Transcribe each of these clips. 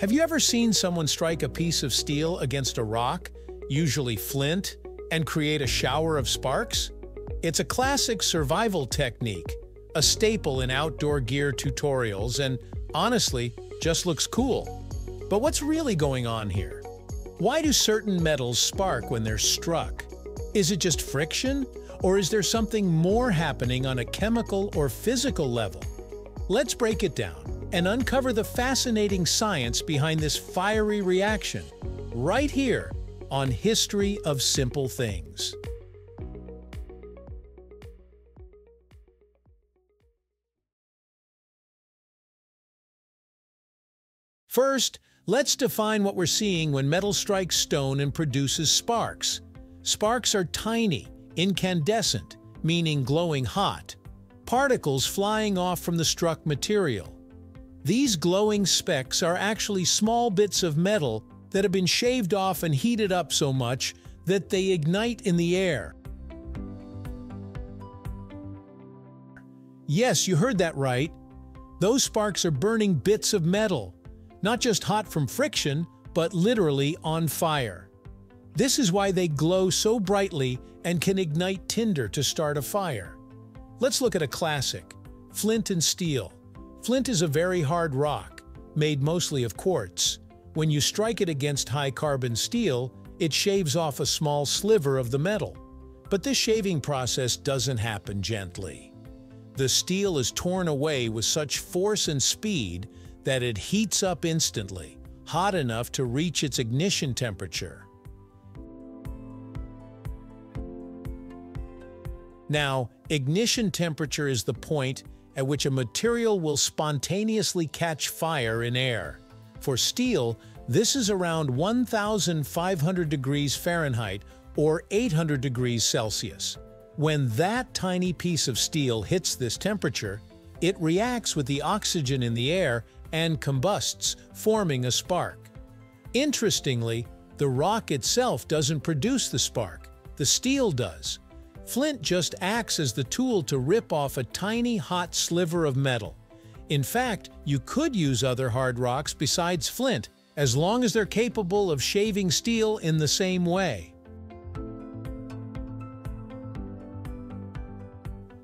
Have you ever seen someone strike a piece of steel against a rock, usually flint, and create a shower of sparks? It's a classic survival technique, a staple in outdoor gear tutorials, and honestly, just looks cool. But what's really going on here? Why do certain metals spark when they're struck? Is it just friction? Or is there something more happening on a chemical or physical level? Let's break it down and uncover the fascinating science behind this fiery reaction, right here on History of Simple Things. First, let's define what we're seeing when metal strikes stone and produces sparks. Sparks are tiny, incandescent, meaning glowing hot, particles flying off from the struck material. These glowing specks are actually small bits of metal that have been shaved off and heated up so much that they ignite in the air. Yes, you heard that right. Those sparks are burning bits of metal, not just hot from friction, but literally on fire. This is why they glow so brightly and can ignite tinder to start a fire. Let's look at a classic, flint and steel. Flint is a very hard rock, made mostly of quartz. When you strike it against high-carbon steel, it shaves off a small sliver of the metal. But this shaving process doesn't happen gently. The steel is torn away with such force and speed that it heats up instantly, hot enough to reach its ignition temperature. Now, ignition temperature is the point at which a material will spontaneously catch fire in air. For steel, this is around 1,500 degrees Fahrenheit or 800 degrees Celsius. When that tiny piece of steel hits this temperature, it reacts with the oxygen in the air and combusts, forming a spark. Interestingly, the rock itself doesn't produce the spark, the steel does. Flint just acts as the tool to rip off a tiny hot sliver of metal. In fact, you could use other hard rocks besides flint, as long as they're capable of shaving steel in the same way.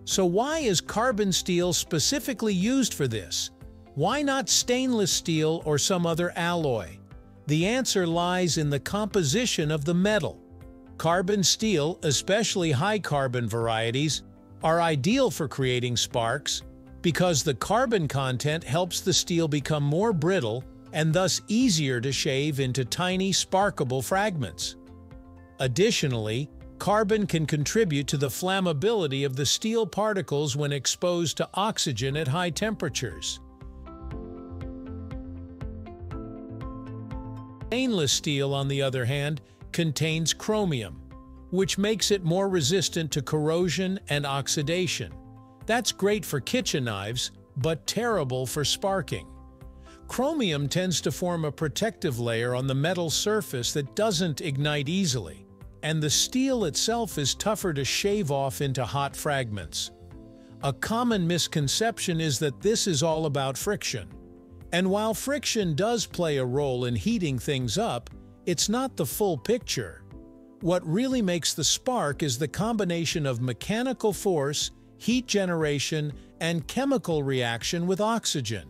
So why is carbon steel specifically used for this? Why not stainless steel or some other alloy? The answer lies in the composition of the metal. Carbon steel, especially high-carbon varieties, are ideal for creating sparks because the carbon content helps the steel become more brittle and thus easier to shave into tiny sparkable fragments. Additionally, carbon can contribute to the flammability of the steel particles when exposed to oxygen at high temperatures. Stainless steel, on the other hand, contains chromium, which makes it more resistant to corrosion and oxidation. That's great for kitchen knives, but terrible for sparking. Chromium tends to form a protective layer on the metal surface that doesn't ignite easily, and the steel itself is tougher to shave off into hot fragments. A common misconception is that this is all about friction. And while friction does play a role in heating things up, it's not the full picture. What really makes the spark is the combination of mechanical force, heat generation, and chemical reaction with oxygen.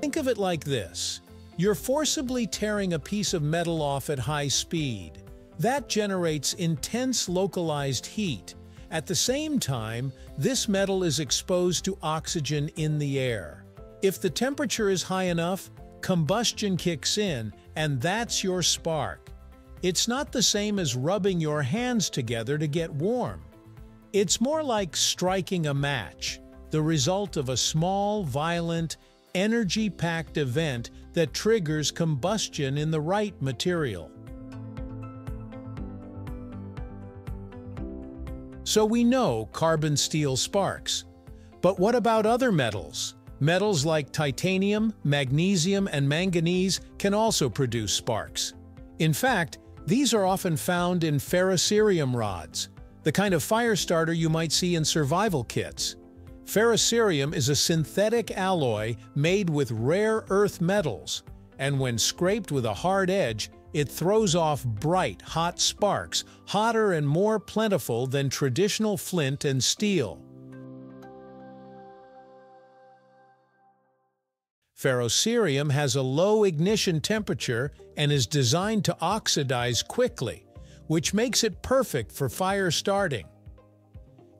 Think of it like this. You're forcibly tearing a piece of metal off at high speed. That generates intense localized heat. At the same time, this metal is exposed to oxygen in the air. If the temperature is high enough, combustion kicks in, and that's your spark. It's not the same as rubbing your hands together to get warm. It's more like striking a match, the result of a small, violent, energy-packed event that triggers combustion in the right material. So we know carbon steel sparks. But what about other metals? Metals like titanium, magnesium, and manganese can also produce sparks. In fact, these are often found in ferrocerium rods, the kind of fire starter you might see in survival kits. Ferrocerium is a synthetic alloy made with rare earth metals, and when scraped with a hard edge, it throws off bright, hot sparks, hotter and more plentiful than traditional flint and steel. Ferrocerium has a low ignition temperature and is designed to oxidize quickly, which makes it perfect for fire starting.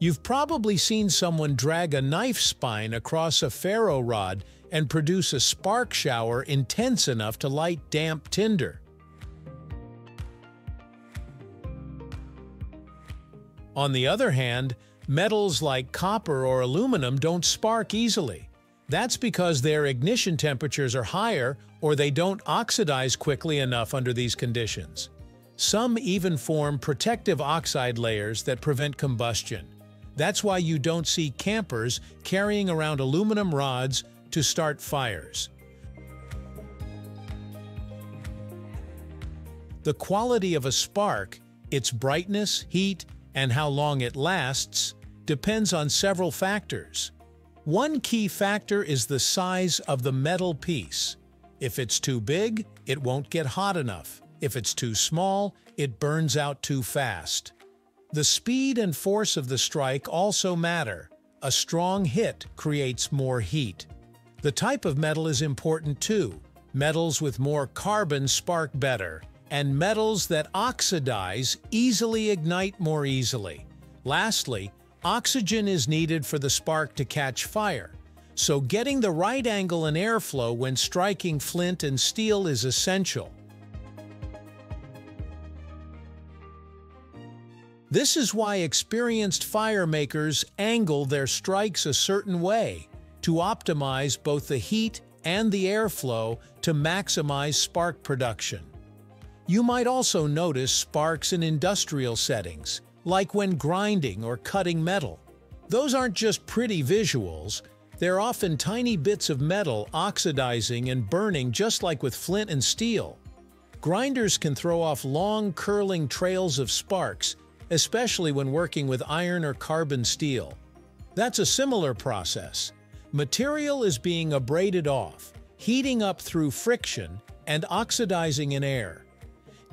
You've probably seen someone drag a knife spine across a ferro rod and produce a spark shower intense enough to light damp tinder. On the other hand, metals like copper or aluminum don't spark easily. That's because their ignition temperatures are higher or they don't oxidize quickly enough under these conditions. Some even form protective oxide layers that prevent combustion. That's why you don't see campers carrying around aluminum rods to start fires. The quality of a spark, its brightness, heat, and how long it lasts, depends on several factors. One key factor is the size of the metal piece. If it's too big, it won't get hot enough. If it's too small, it burns out too fast. The speed and force of the strike also matter. A strong hit creates more heat. The type of metal is important too. Metals with more carbon spark better, and metals that oxidize easily ignite more easily. Lastly, oxygen is needed for the spark to catch fire, so getting the right angle and airflow when striking flint and steel is essential. This is why experienced fire makers angle their strikes a certain way to optimize both the heat and the airflow to maximize spark production. You might also notice sparks in industrial settings, like when grinding or cutting metal. Those aren't just pretty visuals, they're often tiny bits of metal oxidizing and burning just like with flint and steel. Grinders can throw off long, curling trails of sparks especially when working with iron or carbon steel. That's a similar process. Material is being abraded off, heating up through friction, and oxidizing in air.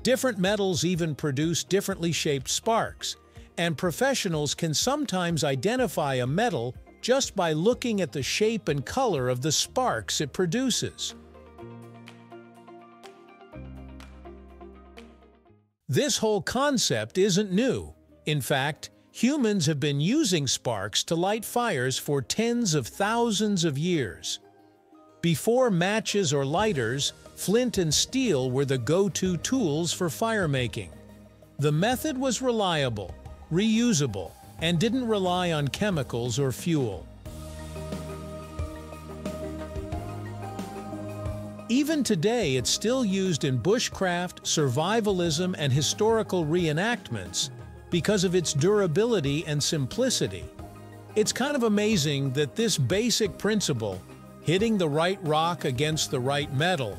Different metals even produce differently shaped sparks, and professionals can sometimes identify a metal just by looking at the shape and color of the sparks it produces. This whole concept isn't new. In fact, humans have been using sparks to light fires for tens of thousands of years. Before matches or lighters, flint and steel were the go-to tools for firemaking. The method was reliable, reusable, and didn't rely on chemicals or fuel. Even today, it's still used in bushcraft, survivalism, and historical reenactments because of its durability and simplicity. It's kind of amazing that this basic principle, hitting the right rock against the right metal,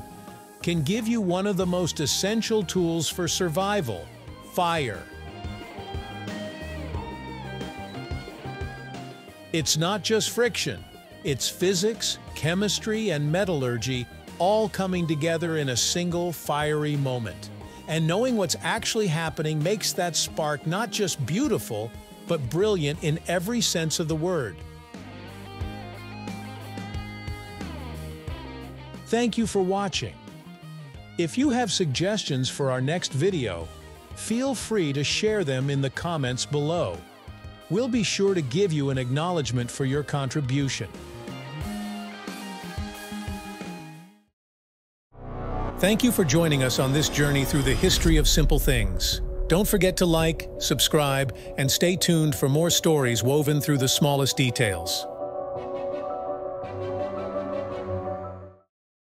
can give you one of the most essential tools for survival, fire. It's not just friction, it's physics, chemistry, and metallurgy all coming together in a single fiery moment. And knowing what's actually happening makes that spark not just beautiful, but brilliant in every sense of the word. Thank you for watching. If you have suggestions for our next video, feel free to share them in the comments below. We'll be sure to give you an acknowledgement for your contribution. Thank you for joining us on this journey through the history of simple things. Don't forget to like, subscribe, and stay tuned for more stories woven through the smallest details.